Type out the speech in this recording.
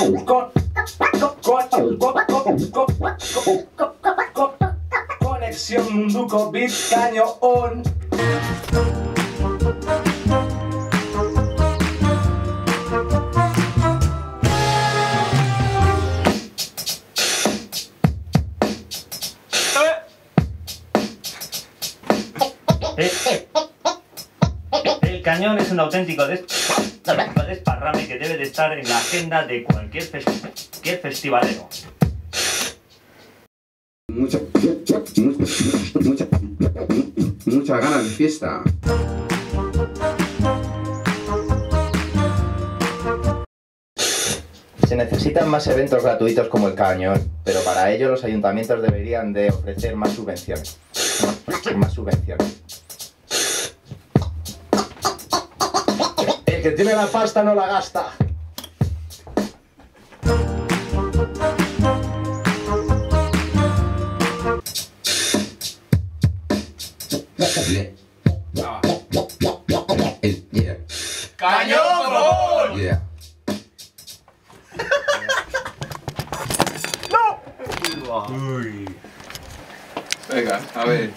con con con con Conexión Mundo Covid Caño On Eh, eh. El cañón es un auténtico des- desparrame que debe de estar en la agenda de cualquier, fes- cualquier festivalero. Mucha, mucha, mucha, muchas ganas de fiesta. Se necesitan más eventos gratuitos como el Cañón, pero para ello los ayuntamientos deberían de ofrecer más subvenciones. Más subvenciones. El que tiene la pasta no la gasta. El- yeah, ¡Cañón, yeah. Venga, a ver.